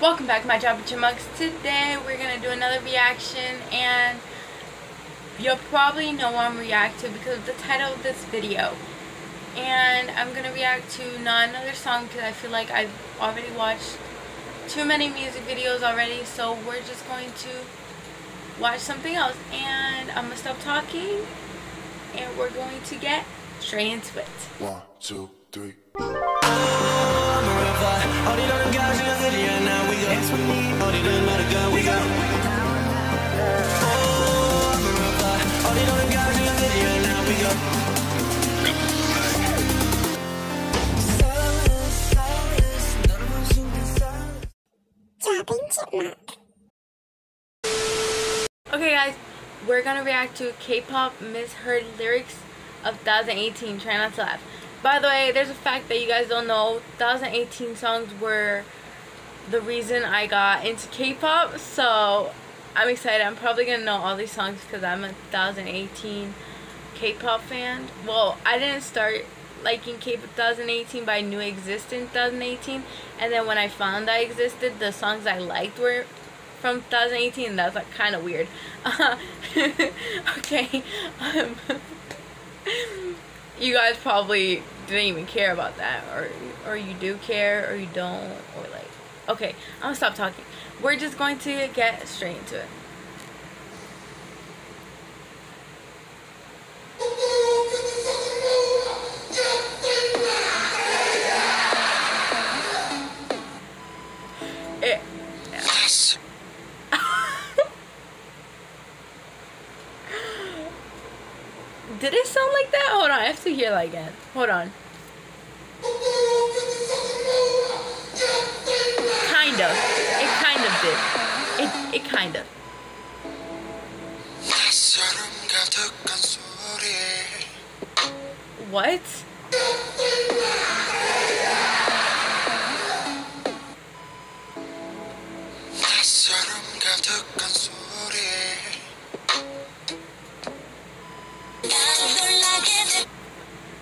Welcome back my Jopping Chipmunks. Today we're going to do another reaction and you'll probably know I'm reacting to because of the title of this video. And I'm going to react to not another song because I feel like I've already watched too many music videos already so we're just going to watch something else and I'm going to stop talking and we're going to get straight into it. One, two, three. Okay guys, we're gonna react to K-pop misheard lyrics of 2018. Try not to laugh. By the way, there's a fact that you guys don't know. 2018 songs were the reason I got into K-pop. So I'm excited. I'm probably gonna know all these songs because I'm a 2018 K-pop fan. Well, I didn't start liking K-pop 2018, but I knew existed in 2018. And then when I found I existed, the songs I liked were from 2018. That's like kind of weird. Uh, okay. Um, you guys probably didn't even care about that, or or you do care, or you don't, or like. Okay, I'm gonna stop talking. We're just going to get straight into it. Eh. It, Did it sound like that? Hold on, I have to hear that again. Hold on. It, kind of. What?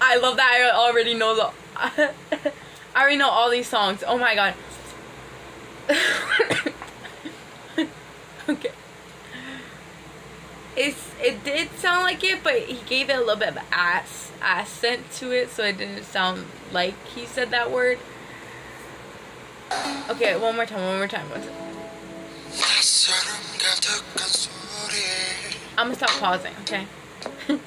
I love that I already know the I already know all these songs. Oh my god. okay. It's it did sound like it, but he gave it a little bit of ass accent to it, so it didn't sound like he said that word. Okay, one more time, one more time. I'm gonna stop pausing, okay?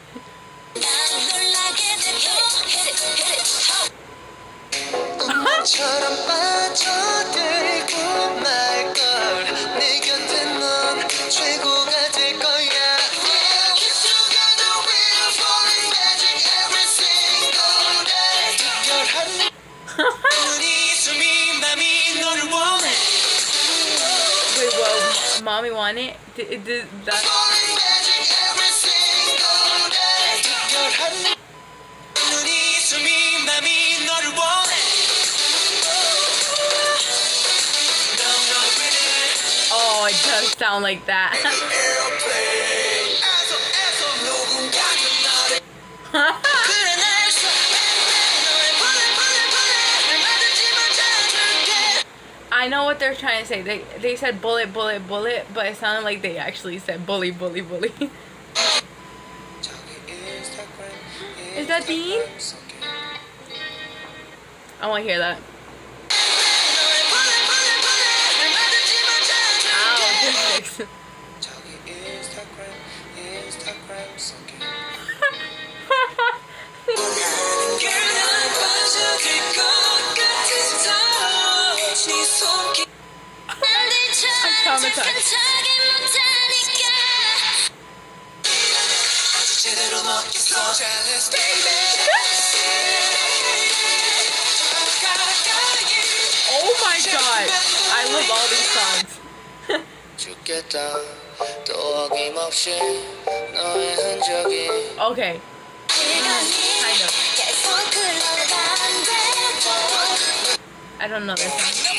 mommy want it? That? Oh, it does sound like that. I know what they're trying to say. They they said bullet, bullet, bullet, but it sounded like they actually said bully, bully, bully. Is that Dean? I want to hear that. Oh my god, I love all these songs. okay. I know. I don't know this one.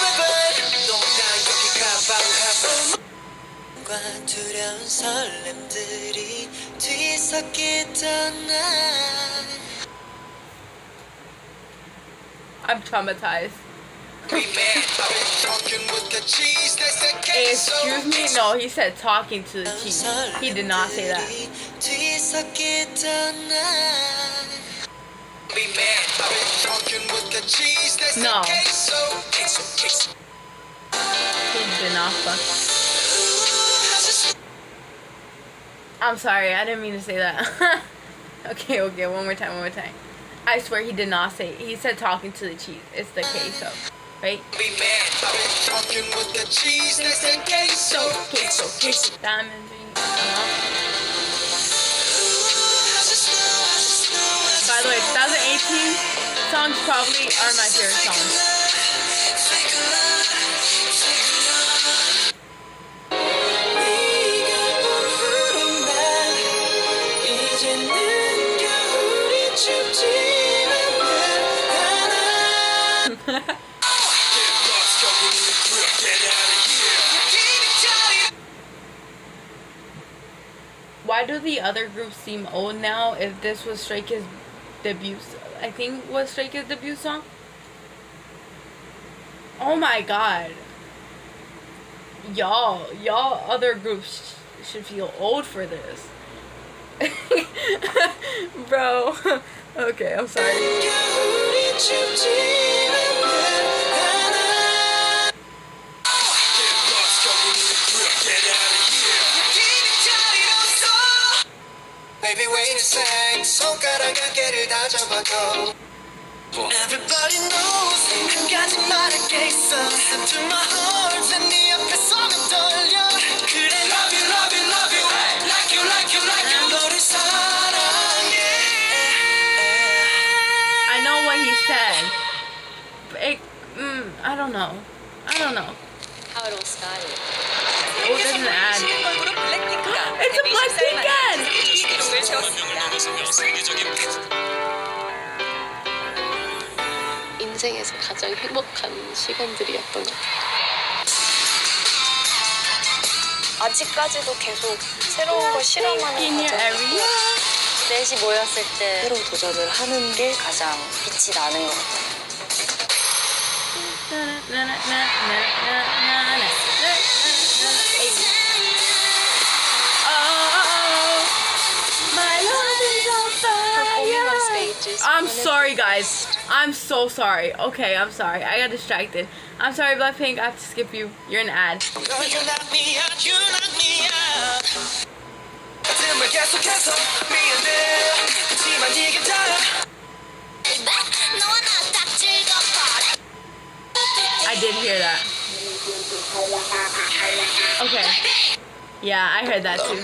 두려운 설렘들이 뒤섞이던 날 I'm traumatized. Be mad, I've been talking with the cheese. That's the case. Excuse me? No, he said talking to the chief. He did not say that. 뒤섞이던 날 Be mad, I've been talking with the cheese. That's No. the queso. Queso, queso. He did not fuck. I'm sorry, I didn't mean to say that. okay, okay, one more time, one more time. I swear he did not say. He said talking to the cheese. It's the queso, right? Be mad, talking with the cheese. That's the queso. Queso, queso. Diamond ring. Uh-huh. By the way, 2018 songs probably are my favorite songs. The other groups seem old now if this was Stray Kids' debut? I think was Stray Kids' debut song. Oh my god. Y'all, y'all other groups sh- should feel old for this. Bro. okay, I'm sorry. Everybody knows 한 가지 있어. To my heart 떨려. 그래 Love you love you love you. Like you like you like you. 너를 사랑해. I know what he said. It, mm, I don't know. I don't know. How it all started. Oh. It's a black ad! 이름을 세웠습니다. 인생에서 가장 행복한 시간들이었던 것 같아요. 아직까지도 계속 새로운 걸 실험하는 과정이고. 넷이 모였을 때 새로운 도전을 하는 게 가장 빛이 나는 것 같아요. I'm sorry, guys. I'm so sorry. Okay, I'm sorry. I got distracted. I'm sorry, Blackpink. I have to skip you. You're an ad. I did hear that. Okay. Yeah, I heard that too.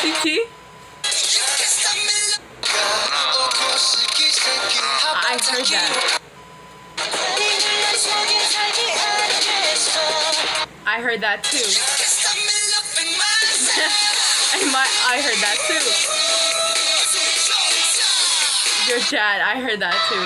호수 heard that too. I might, I heard that too. Your chat, I heard that too.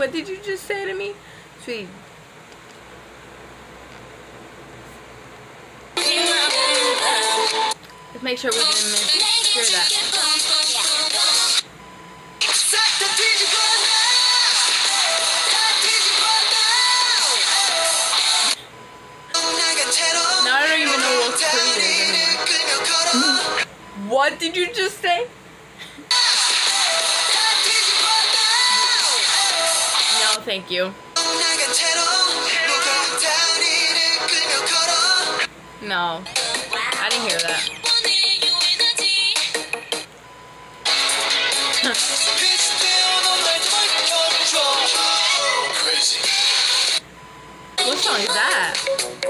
what did you just say to me? Sweet. Let's make sure we didn't hear that. Now I don't even know anymore. What did you just say? thank you. No. I didn't hear that. what song is that?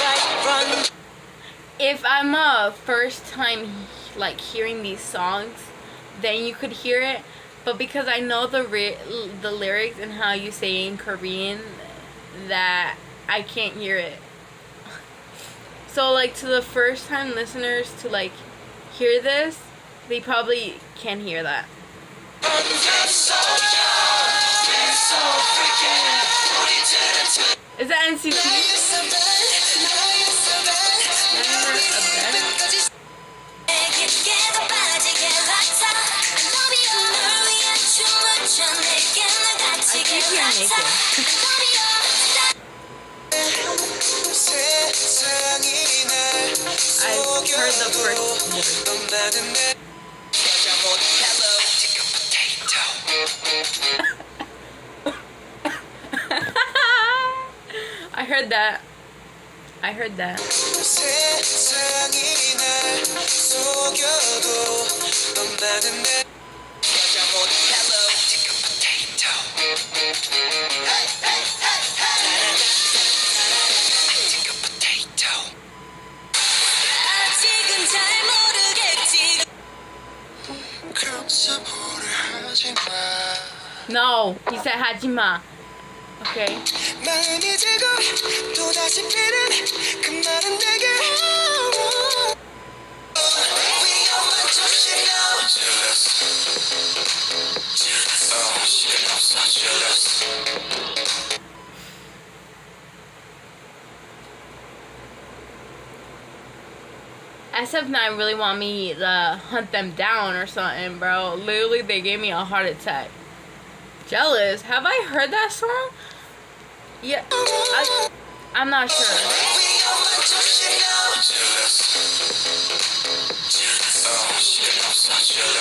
right run If I'm a first time like hearing these songs, then you could hear it. But because I know the ri- the lyrics and how you say in Korean, that I can't hear it. So like to the first time listeners to like hear this, they probably can hear that. Is that NCT? I think you're naked. Take a potato I heard that. I heard that. Jealous 어 시간 없어 Jealous SF9 really want me to hunt them down or something, bro. Literally, they gave me a heart attack. Jealous. Have I heard that song? Yeah. I, I'm not sure.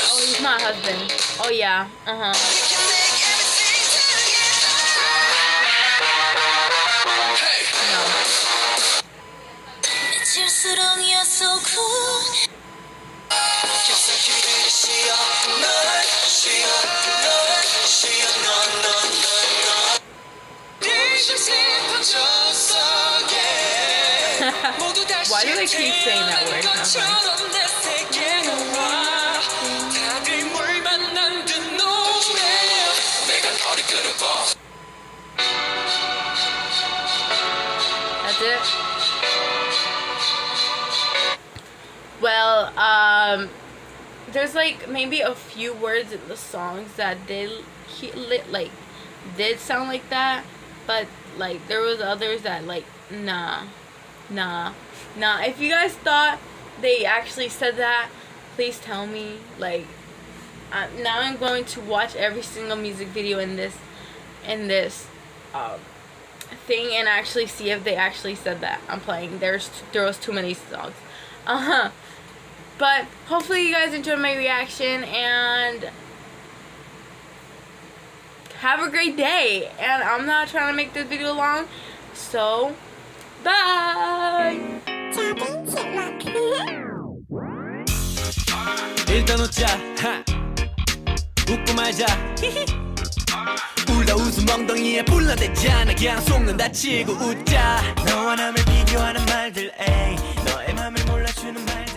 Oh, he's my husband. Oh, yeah. Uh-huh. gonna keep saying that word. Well, um, there's like maybe a few words in the songs that did like did sound like that, but like there was others that like nah, nah nah. If you guys thought they actually said that, please tell me. Like, uh, now I'm going to watch every single music video in this, in this, um, thing and actually see if they actually said that. I'm playing. There's there was too many songs. Uh huh. But hopefully you guys enjoyed my reaction and have a great day. And I'm not trying to make this video long, so bye. 일단 웃자. 하. 웃고 말자. 울다 웃음 엉덩이에 불러대잖아. 그냥 속는 다 치고 웃자. 너와 남을 비교하는 말들 에이. 너의 맘을 몰라주는 말